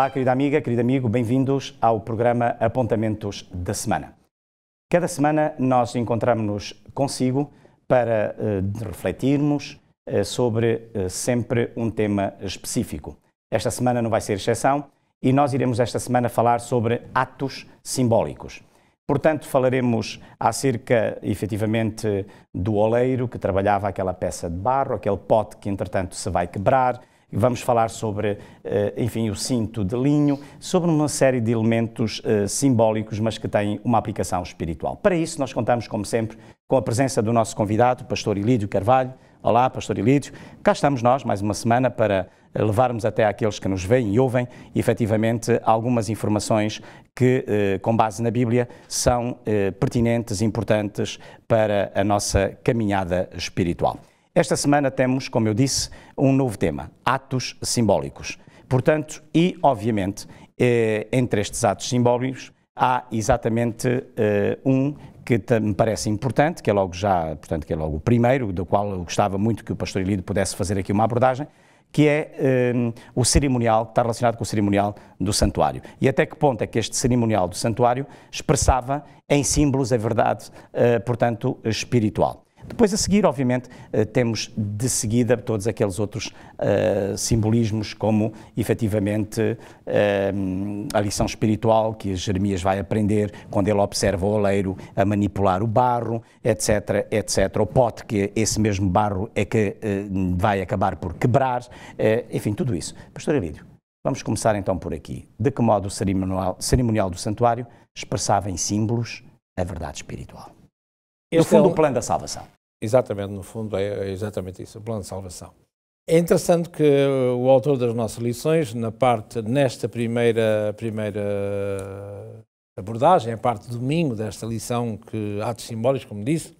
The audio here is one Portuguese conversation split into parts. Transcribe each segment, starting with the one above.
Olá, querida amiga, querido amigo, bem-vindos ao programa Apontamentos da Semana. Cada semana nós encontramos-nos consigo para uh, refletirmos uh, sobre uh, sempre um tema específico. Esta semana não vai ser exceção e nós iremos esta semana falar sobre atos simbólicos. Portanto, falaremos acerca, efetivamente, do oleiro que trabalhava aquela peça de barro, aquele pote que, entretanto, se vai quebrar, Vamos falar sobre, eh, enfim, o cinto de linho, sobre uma série de elementos eh, simbólicos, mas que têm uma aplicação espiritual. Para isso, nós contamos, como sempre, com a presença do nosso convidado, o pastor Ilídio Carvalho. Olá, pastor Ilídio. Cá estamos nós, mais uma semana, para levarmos até àqueles que nos veem e ouvem, efetivamente, algumas informações que, eh, com base na Bíblia, são pertinentes, importantes para a nossa caminhada espiritual. Esta semana temos, como eu disse, um novo tema: atos simbólicos. Portanto, e obviamente, eh, entre estes atos simbólicos há exatamente eh, um que me parece importante, que é logo já, portanto, que é logo o primeiro, do qual eu gostava muito que o pastor Elido pudesse fazer aqui uma abordagem, que é eh, o cerimonial, que está relacionado com o cerimonial do santuário. E até que ponto é que este cerimonial do santuário expressava em símbolos a verdade, portanto, espiritual. Depois, a seguir, obviamente, eh, temos de seguida todos aqueles outros uh, simbolismos, como efetivamente uh, a lição espiritual que Jeremias vai aprender quando ele observa o oleiro a manipular o barro, etc., etc. O pote, que esse mesmo barro é que uh, vai acabar por quebrar, enfim, tudo isso. Pastor Elídio, vamos começar então por aqui. De que modo o cerimonial, cerimonial do santuário expressava em símbolos a verdade espiritual? Este no fundo, é um... o plano da salvação. Exatamente, no fundo é exatamente isso, o plano de salvação. É interessante que o autor das nossas lições, na parte, nesta primeira, primeira abordagem, a parte de domingo desta lição, que atos simbólicos, como disse,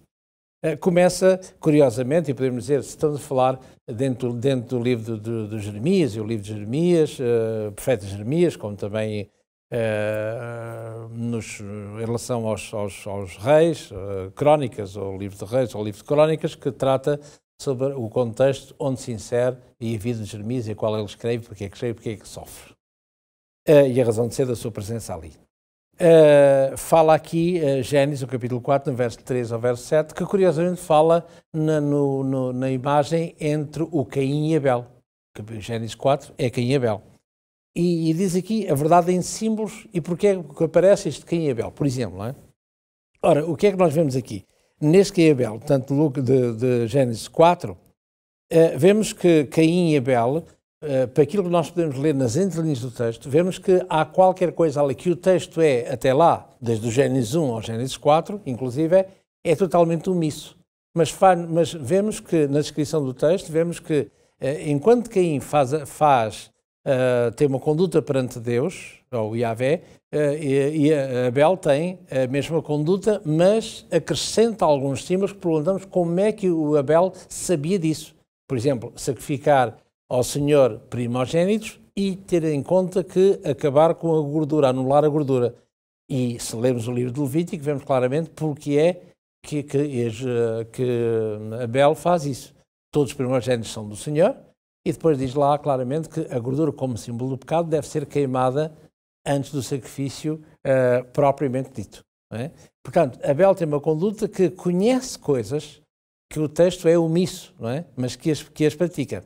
eh, começa, curiosamente, e podemos dizer, estamos a falar dentro, dentro do livro de, de Jeremias, e o livro de Jeremias, uh, profeta Jeremias, como também Uh, nos, em relação aos, aos, aos reis, uh, crónicas, ou livro de reis, ou livro de crónicas, que trata sobre o contexto onde se insere e a vida de Jeremias e a qual ele escreve, porque é que escreve, porque é que sofre. Uh, e a razão de ser da sua presença ali. fala aqui Gênesis, no capítulo 4, no verso 3 ao verso 7, que curiosamente fala na, no, na imagem entre o Caim e Abel. Gênesis 4 é Caim e Abel. E, e, diz aqui a verdade em símbolos e porque é que aparece este Caim e Abel, por exemplo. Não é? Ora, o que é que nós vemos aqui? Neste Caim e Abel, tanto de, de Gênesis 4, eh, vemos que Caim e Abel, eh, para aquilo que nós podemos ler nas entrelinhas do texto, vemos que há qualquer coisa ali que o texto é, até lá, desde o Gênesis 1 ao Gênesis 4, inclusive, é, é totalmente omisso. Mas, mas, vemos que, na descrição do texto, vemos que eh, enquanto Caim faz, faz uh, tem uma conduta perante Deus, ou Yahvé, uh, e, e Abel tem a mesma conduta, mas acrescenta alguns símbolos que perguntamos como é que o Abel sabia disso. Por exemplo, sacrificar ao Senhor primogênitos e ter em conta que acabar com a gordura, anular a gordura. E se lermos o livro de Levítico, vemos claramente porque é que, que, que Abel faz isso. Todos os primogênitos são do Senhor, e depois diz lá claramente que a gordura, como símbolo do pecado, deve ser queimada antes do sacrifício uh, propriamente dito. É? Portanto, Abel tem uma conduta que conhece coisas que o texto é omisso, é? mas que as, que as pratica.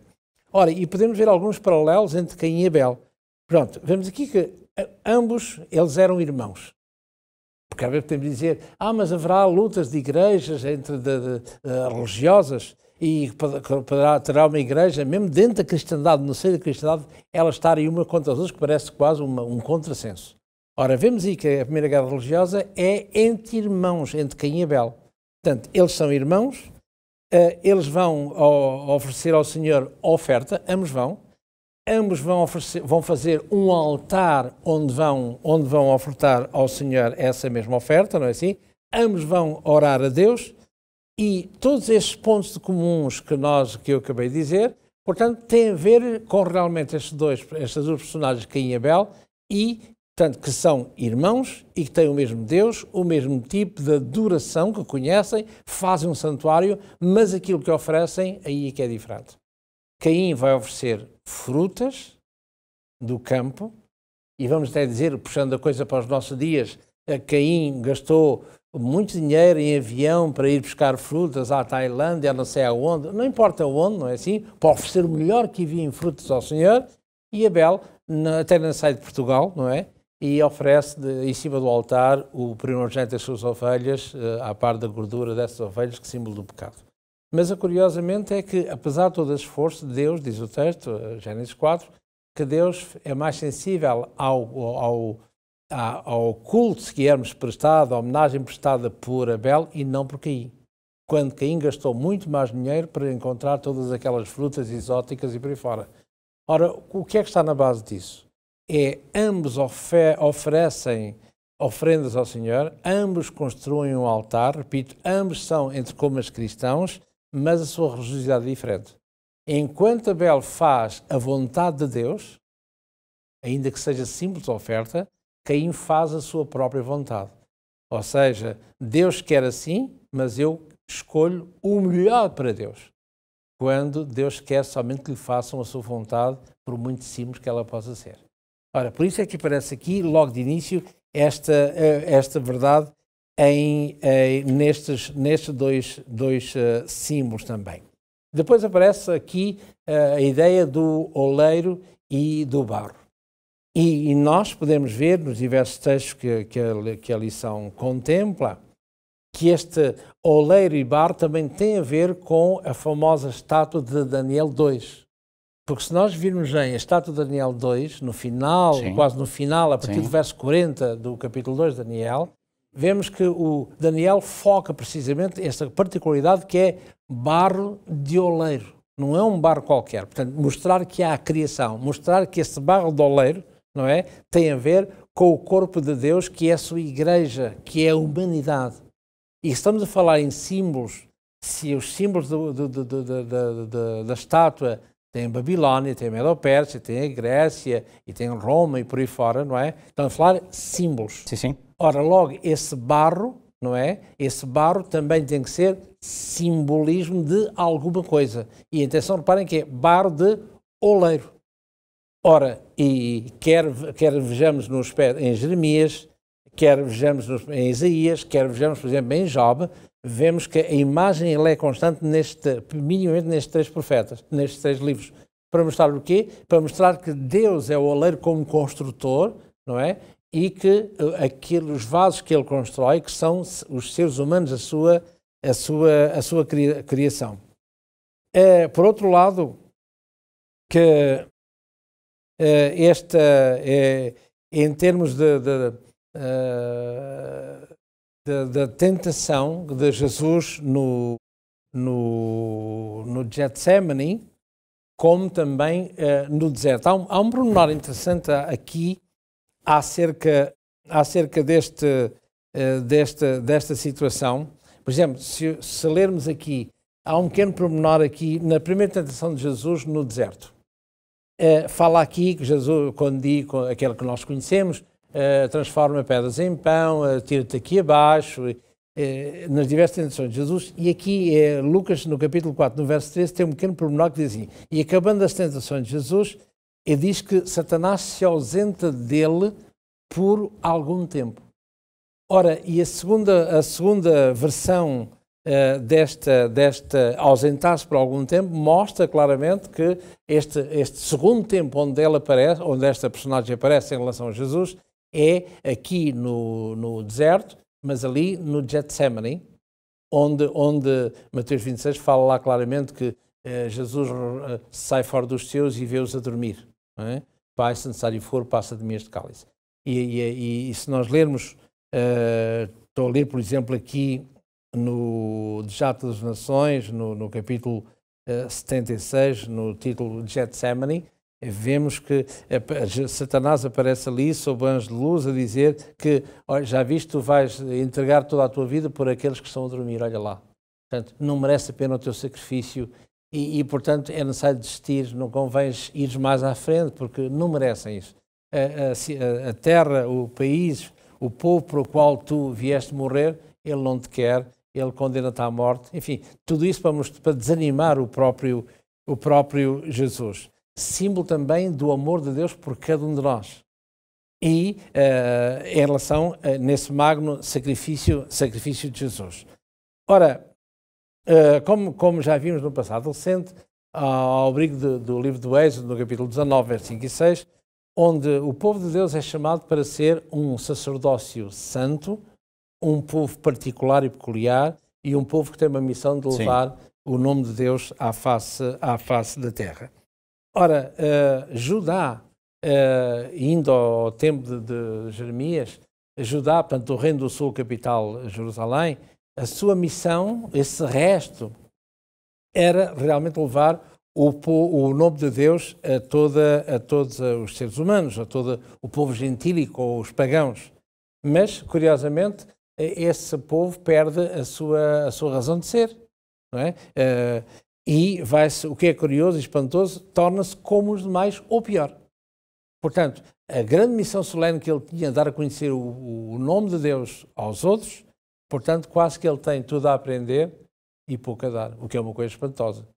Ora, e podemos ver alguns paralelos entre Caim e Abel. Pronto, vemos aqui que eh, ambos eles eram irmãos. Porque às vezes podemos dizer, ah, mas haverá lutas de igrejas entre de, de, de, uh, religiosas e poderá, terá uma igreja, mesmo dentro da cristandade, no seio da cristandade, ela estar em uma contra as outras, que parece quase uma, um contrassenso. Ora, vemos aí que a Primeira Guerra Religiosa é entre irmãos, entre Caim e Abel. Portanto, eles são irmãos, uh, eles vão oferecer ao Senhor oferta, ambos vão, ambos vão, oferecer, vão fazer um altar onde vão, onde vão ofertar ao Senhor essa mesma oferta, não é assim? Ambos vão orar a Deus, e todos estes pontos comuns que, nós, que eu acabei de dizer, portanto, têm a ver com realmente estes dois, estas duas personagens, Caim e Abel, e, portanto, que são irmãos e que têm o mesmo Deus, o mesmo tipo de adoração que conhecem, fazem um santuário, mas aquilo que oferecem, aí é que é diferente. Caim vai oferecer frutas do campo e vamos até dizer, puxando a coisa para os nossos dias, Caim gastou muito dinheiro em avião para ir buscar frutas à Tailândia, não sei aonde, não importa onde, não é assim, para oferecer o melhor que havia em frutas ao Senhor, e Abel, até na sai de Portugal, não é? E oferece de, em cima do altar o primogênito das suas ovelhas, uh, à par da gordura dessas ovelhas, que símbolo do pecado. Mas curiosamente é que, apesar de todo o esforço de Deus, diz o texto, uh, Gênesis 4, que Deus é mais sensível ao, ao, ao culto, se quisermos, prestado, à homenagem prestada por Abel e não por Caim. Quando Caim gastou muito mais dinheiro para encontrar todas aquelas frutas exóticas e por aí fora. Ora, o que é que está na base disso? É ambos oferecem ofrendas ao Senhor, ambos construem um altar, repito, ambos são entre comas cristãos, mas a sua religiosidade é diferente. Enquanto Abel faz a vontade de Deus, ainda que seja simples oferta, Caim faz a sua própria vontade. Ou seja, Deus quer assim, mas eu escolho o melhor para Deus. Quando Deus quer somente que lhe façam a sua vontade, por muito simples que ela possa ser. Ora, por isso é que aparece aqui, logo de início, esta, eh, esta verdade em, em nestes, nestes dois, dois uh, símbolos também. Depois aparece aqui uh, a ideia do oleiro e do barro. E, e, nós podemos ver nos diversos textos que, que, a, que a lição contempla que este oleiro e bar também tem a ver com a famosa estátua de Daniel 2. Porque se nós virmos bem a estátua de Daniel 2, no final, Sim. quase no final, a partir Sim. do verso 40 do capítulo 2 de Daniel, vemos que o Daniel foca precisamente esta particularidade que é barro de oleiro. Não é um barro qualquer. Portanto, mostrar que há a criação, mostrar que esse barro de oleiro não é? Tem a ver com o corpo de Deus, que é a sua igreja, que é a humanidade. E estamos a falar em símbolos, se os símbolos do, do, do, da estátua têm Babilónia, tem Medo-Pérsia, tem a Grécia e tem Roma e por aí fora, não é? Estamos a falar símbolos. Sim, sim. Ora, logo, esse barro, não é? Esse barro também tem que ser simbolismo de alguma coisa. E a intenção, reparem que é barro de oleiro. Ora, e quer, quer vejamos em Jeremias, quer vejamos em Isaías, quer vejamos, por exemplo, em Job, vemos que a imagem é constante neste, minimamente nestes três profetas, nestes três livros. Para mostrar o quê? Para mostrar que Deus é o oleiro como construtor, não é? E que eh, aqueles vasos que ele constrói, que são os seres humanos, a sua, a sua, a sua criação. É, por outro lado, que esta, é, em termos de, de, de, de, tentação de Jesus no, no, no Getsemane, como também uh, no deserto. Há um, há um pormenor interessante aqui acerca, acerca deste, desta, desta situação. Por exemplo, se, se lermos aqui, há um pequeno pormenor aqui na primeira tentação de Jesus no deserto. Uh, fala aqui que Jesus, quando diz aquele que nós conhecemos, uh, transforma pedras em pão, uh, tira-te aqui abaixo, nas diversas tentações de Jesus. E aqui, Lucas, no capítulo 4, no verso 13, tem um pequeno pormenor que diz assim: E acabando as tentações de Jesus, ele diz que Satanás se ausenta dele por algum tempo. Ora, e a segunda, a segunda versão desta, desta ausentar-se por algum tempo mostra claramente que este, este segundo tempo onde ela aparece, onde esta personagem aparece em relação a Jesus, é aqui no, no deserto, mas ali no Getsemane, onde, onde Mateus 26 fala lá claramente que uh, Jesus uh, sai fora dos seus e vê-os a dormir. É? Pai, se necessário for, passa de mim este cálice. E, e, e, se nós lermos, uh, estou a ler, por exemplo, aqui no Dejato das Nações, no, no capítulo uh, eh, 76, no título Getsemane, vemos que Satanás aparece ali sob o anjo de luz a dizer que já viste, tu vais entregar toda a tua vida por aqueles que estão a dormir, olha lá. Portanto, não merece a pena o teu sacrifício e, e portanto, é necessário desistir, não convém ir mais à frente, porque não merecem isso. A, a, a terra, o país, o povo para o qual tu vieste morrer, ele não te quer ele condena-te à morte. Enfim, tudo isso para, para desanimar o próprio, o próprio Jesus. Símbolo também do amor de Deus por cada um de nós. e uh, em relação uh, nesse magno sacrifício, sacrifício de Jesus. Ora, uh, como, como já vimos no passado recente, ao abrigo de, do livro do Êxodo, no capítulo 19, versículos 5 e 6, onde o povo de Deus é chamado para ser um sacerdócio santo, um povo particular e peculiar e um povo que tem uma missão de levar Sim. o nome de Deus à face, à face da terra. Ora, uh, Judá, uh, indo ao tempo de, de, Jeremias, Judá, portanto, o reino do sul, capital Jerusalém, a sua missão, esse resto, era realmente levar o, o nome de Deus a, toda, a todos os seres humanos, a todo o povo gentílico ou os pagãos. Mas, curiosamente, esse povo perde a sua, a sua razão de ser. Não é? Uh, e vai o que é curioso e espantoso, torna-se como os demais ou pior. Portanto, a grande missão solene que ele tinha dar a conhecer o, o nome de Deus aos outros, portanto, quase que ele tem tudo a aprender e pouco a dar, o que é uma coisa espantosa.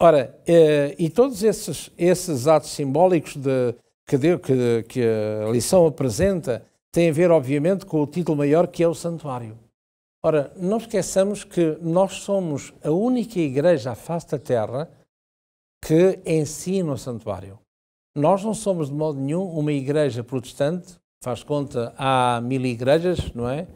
Ora, eh, e todos esses, esses atos simbólicos de, que, deu, que, que a lição apresenta têm a ver, obviamente, com o título maior que é o santuário. Ora, não esqueçamos que nós somos a única igreja à face da terra que ensina o santuário. Nós não somos de modo nenhum uma igreja protestante, faz conta, há mil igrejas, não é?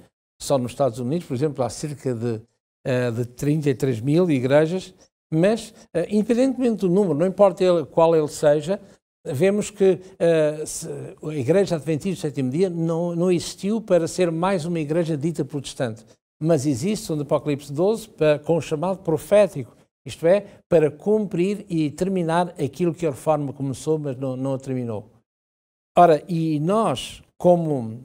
Só nos Estados Unidos, por exemplo, há cerca de, eh, de 33 mil igrejas mas, uh, independentemente do número, não importa qual ele seja, vemos que uh, a Igreja Adventista do Sétimo Dia não, não existiu para ser mais uma igreja dita protestante, mas existe, no Apocalipse 12, para, com o chamado profético, isto é, para cumprir e terminar aquilo que a reforma começou, mas não, não terminou. Ora, e nós, como,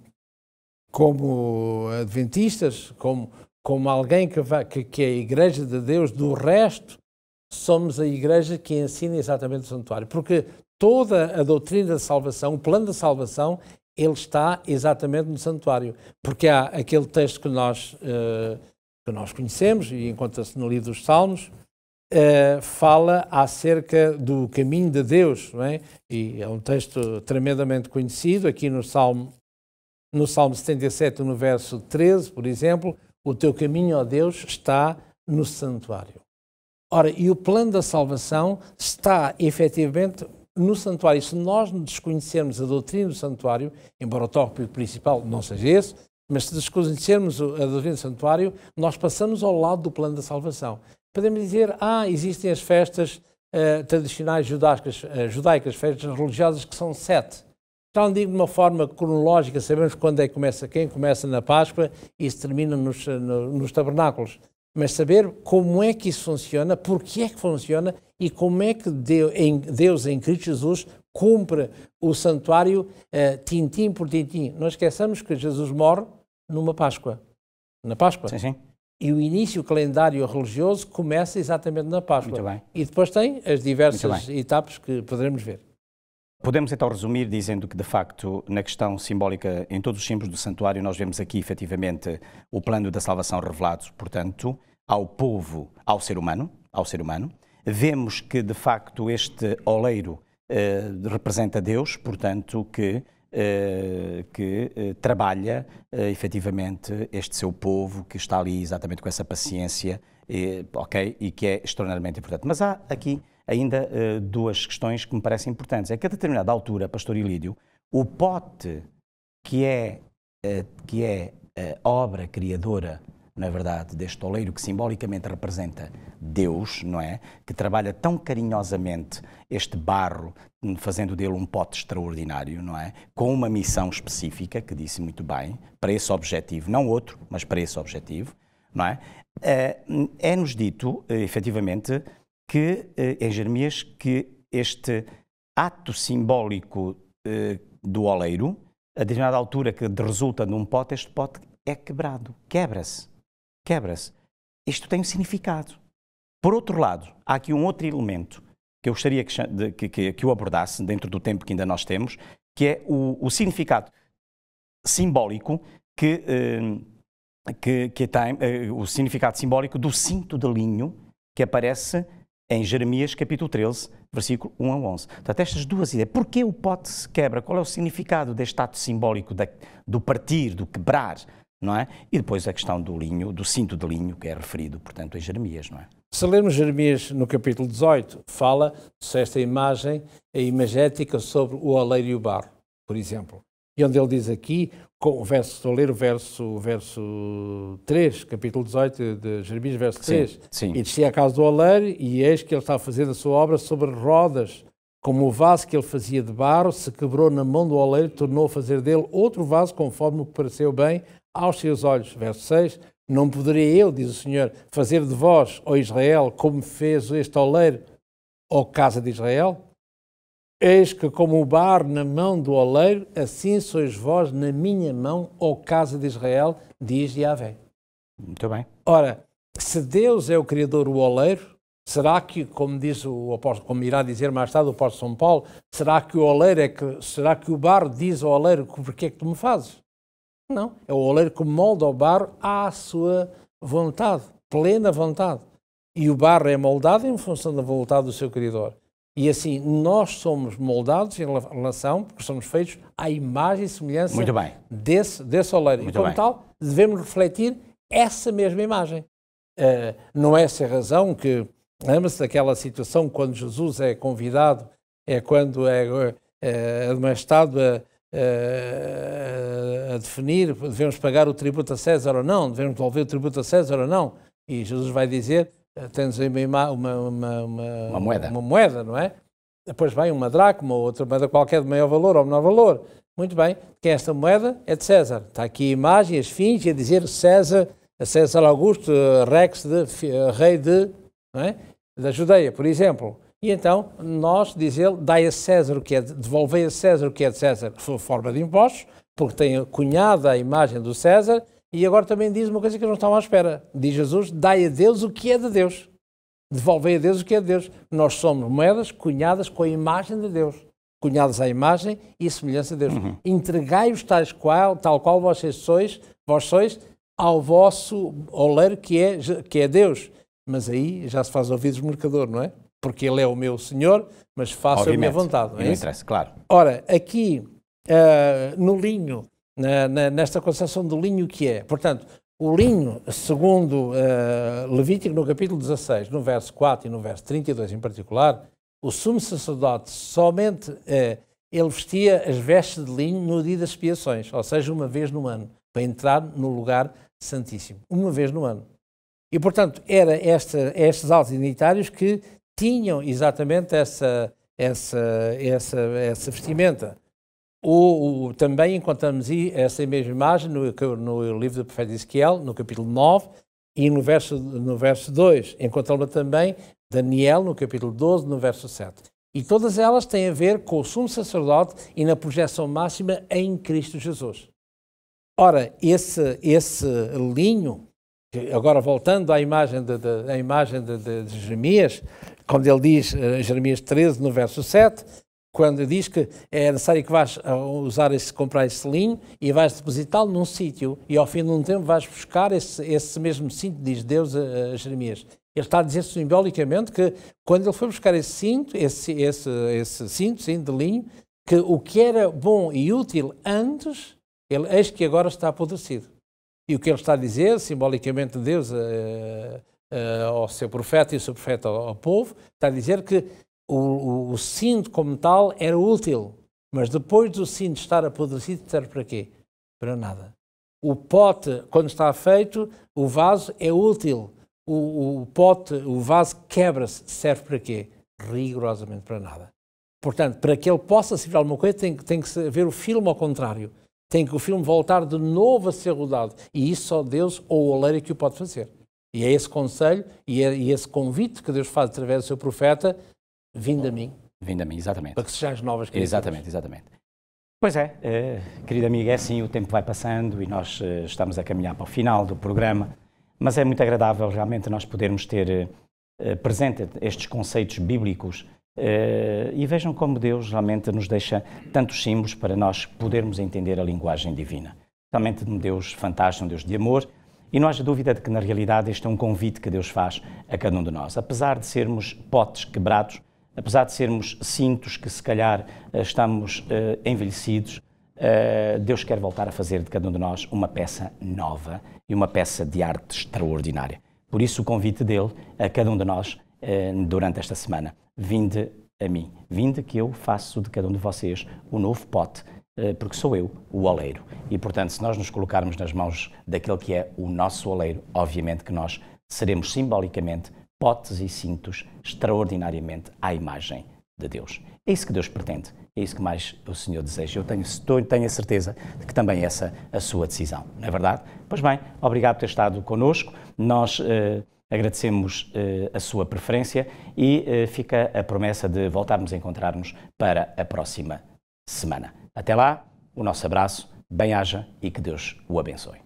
como adventistas, como, como alguém que, vai, que, que é a Igreja de Deus do resto somos a igreja que ensina exatamente o santuário, porque toda a doutrina da salvação, o plano da salvação, ele está exatamente no santuário, porque há aquele texto que nós, uh, que nós conhecemos, e encontra-se no livro dos Salmos, uh, fala acerca do caminho de Deus, não é? e é um texto tremendamente conhecido, aqui no Salmo, no Salmo 77, no verso 13, por exemplo, o teu caminho, ó Deus, está no santuário. Ora, e o plano da salvação está efetivamente no santuário. Se nós desconhecermos a doutrina do santuário, embora o tópico principal não seja esse, mas se desconhecermos a doutrina do santuário, nós passamos ao lado do plano da salvação. Podemos dizer, ah, existem as festas uh, tradicionais judaicas, uh, judaicas, festas religiosas, que são sete. Já digo de uma forma cronológica, sabemos quando é que começa quem, começa na Páscoa e se termina nos, no, nos tabernáculos mas saber como é que isso funciona, porque é que funciona e como é que Deus, em Cristo Jesus, cumpre o santuário uh, tintim por tintim. Não esqueçamos que Jesus morre numa Páscoa. Na Páscoa. Sim, sim. E o início do calendário religioso começa exatamente na Páscoa. Muito bem. E depois tem as diversas etapas que poderemos ver. Podemos então resumir dizendo que, de facto, na questão simbólica, em todos os símbolos do santuário, nós vemos aqui, efetivamente, o plano da salvação revelado, portanto, ao povo, ao ser humano, ao ser humano. Vemos que, de facto, este oleiro eh, representa Deus, portanto, que Uh, que uh, trabalha uh, efetivamente este seu povo que está ali exatamente com essa paciência, ok, e que é extraordinariamente importante. Mas há aqui ainda uh, duas questões que me parecem importantes. É que a determinada altura, Pastor Ilídio, o pote que é, uh, que é a obra criadora, na verdade, deste oleiro que simbolicamente representa Deus, não é? Que trabalha tão carinhosamente este barro, fazendo dele um pote extraordinário, não é? Com uma missão específica, que disse muito bem, para esse objetivo, não outro, mas para esse objetivo, não é? É-nos dito, efetivamente, que, eh, em Jeremias, que este ato simbólico eh, do oleiro, a determinada altura que resulta num pote, este pote é quebrado, quebra-se, quebra-se. Isto tem um significado. Por outro lado, há aqui um outro elemento que eu gostaria que, que, que, que eu abordasse dentro do tempo que ainda nós temos, que é o, o significado simbólico que, eh, que, que tem, o significado simbólico do cinto de linho que aparece em Jeremias capítulo 13, versículo 1 a 11. Portanto, estas duas ideias. Porquê o pote se quebra? Qual é o significado deste ato simbólico do partir, do quebrar, não é? E depois a questão do linho, do cinto de linho, que é referido, portanto, em Jeremias, não é? Se lermos Jeremias no capítulo 18, fala esta imagem imagética sobre o aleiro e o barro, por exemplo. E onde ele diz aqui, com o verso, estou a ler o verso, verso 3, capítulo 18 de Jeremias, verso 3. Sim, sim. E descia a casa do oleiro, e eis que ele está a fazer a sua obra sobre rodas, como o vaso que ele fazia de barro, se quebrou na mão do oleiro, tornou a fazer dele outro vaso, conforme o que pareceu bem aos seus olhos. Verso 6. Não poderia eu, diz o Senhor, fazer de vós, ó Israel, como fez este oleiro, ó casa de Israel? Eis que, como o bar na mão do oleiro, assim sois vós na minha mão, ó casa de Israel, diz Yahvé. Muito bem. Ora, se Deus é o Criador, o oleiro, será que, como diz o apóstolo, como irá dizer mais tarde o apóstolo São Paulo, será que o oleiro é que, será que o barro diz ao oleiro porque é que tu me fazes? Não, é o oleiro que molda o barro à sua vontade, plena vontade. E o barro é moldado em função da vontade do seu Criador. E assim, nós somos moldados em relação, porque somos feitos à imagem e semelhança Desse, desse oleiro. Muito e como bem. tal, devemos refletir essa mesma imagem. Uh, não é essa a razão que, lembra-se daquela situação quando Jesus é convidado, é quando é, é admoestado a, a, a definir, devemos pagar o tributo a César ou não, devemos devolver o tributo a César ou não. E Jesus vai dizer, tens aí uma, uma, uma, uma, moeda. uma moeda, não é? Depois vem uma dracma ou outra moeda qualquer de maior valor ou menor valor. Muito bem, que esta moeda é de César. Está aqui a imagem, as fins, a dizer César, César Augusto, Rex, de, rei de, é? da Judeia, por exemplo. E então, nós, diz ele, dai a César o que é, devolvei a César o que é de César, forma de impostos, porque tem cunhada a imagem do César, e agora também diz uma coisa que não estavam à espera. Diz Jesus: dai a Deus o que é de Deus. Devolvei a Deus o que é de Deus. Nós somos moedas cunhadas com a imagem de Deus. Cunhadas à imagem e semelhança de Deus. Uhum. Entregai-os tais qual, tal qual vocês sois, vós sois, ao vosso oleiro que é, que é Deus. Mas aí já se faz ouvidos mercador, não é? Porque Ele é o meu Senhor, mas faço Obviamente. a minha vontade. Não, é não interessa, claro. Ora, aqui uh, no linho na, na, nesta concepção do linho que é. Portanto, o linho, segundo uh, Levítico, no capítulo 16, no verso 4 e no verso 32 em particular, o sumo sacerdote somente uh, ele vestia as vestes de linho no dia das expiações, ou seja, uma vez no ano, para entrar no lugar santíssimo, uma vez no ano. E, portanto, era esta, estes altos dignitários que tinham exatamente essa, essa, essa, essa vestimenta. O, o, também encontramos essa mesma imagem no, no, livro do profeta Ezequiel, no capítulo 9, e no verso, no verso 2. Encontramos também Daniel, no capítulo 12, no verso 7. E todas elas têm a ver com o sumo sacerdote e na projeção máxima em Cristo Jesus. Ora, esse, esse linho, agora voltando à imagem de, de, à imagem de, de, de Jeremias, quando ele diz, uh, Jeremias 13, no verso 7, quando diz que é necessário que vais ah, usar esse, comprar esse linho e vais depositá-lo num sítio e ao fim de um tempo vais buscar esse, esse mesmo cinto, diz Deus a, a, Jeremias. Ele está a dizer simbolicamente que quando ele foi buscar esse cinto, esse, esse, esse cinto, cinto de linho, que o que era bom e útil antes, ele, eis que agora está apodrecido. E o que ele está a dizer, simbolicamente Deus a, a, ao seu profeta e o seu profeta ao, ao povo, está a dizer que o, o, o cinto como tal era útil, mas depois do cinto estar apodrecido, serve para quê? Para nada. O pote, quando está feito, o vaso é útil. O, o pote, o vaso quebra-se, serve para quê? Rigorosamente para nada. Portanto, para que ele possa servir alguma coisa, tem, tem que ver o filme ao contrário. Tem que o filme voltar de novo a ser rodado. E isso só Deus ou o oleiro é que o pode fazer. E é esse conselho é, e esse convite que Deus faz através do seu profeta Vindo a mim. Vindo a mim, exatamente. Para que sejais novas criaturas. Exatamente, exatamente. Pois é, eh, querida amiga, é assim, o tempo vai passando e nós eh, estamos a caminhar para o final do programa, mas é muito agradável realmente nós podermos ter eh, presente estes conceitos bíblicos e vejam como Deus realmente nos deixa tantos símbolos para nós podermos entender a linguagem divina. Realmente um Deus fantástico, um Deus de amor E não haja dúvida de que, na realidade, este é um convite que Deus faz a cada um de nós. Apesar de sermos potes quebrados, apesar de sermos cintos que, se calhar, eh, estamos uh, envelhecidos, uh, Deus quer voltar a fazer de cada um de nós uma peça nova e uma peça de arte extraordinária. Por isso, o convite dele a cada um de nós durante esta semana. Vinde a mim, vinde que eu faço de cada um de vocês o novo pote eh, porque sou eu o oleiro. E, portanto, se nós nos colocarmos nas mãos daquele que é o nosso oleiro, obviamente que nós seremos simbolicamente potes e cintos extraordinariamente à imagem de Deus. É isso que Deus pretende, é isso que mais o Senhor deseja. Eu tenho, tenho a certeza de que também é essa a sua decisão, não é verdade? Pois bem, obrigado por ter estado connosco. Nós eh, agradecemos eh, a sua preferência e eh, fica a promessa de voltarmos a encontrar-nos para a próxima semana. Até lá, o nosso abraço, bem-haja e que Deus o abençoe.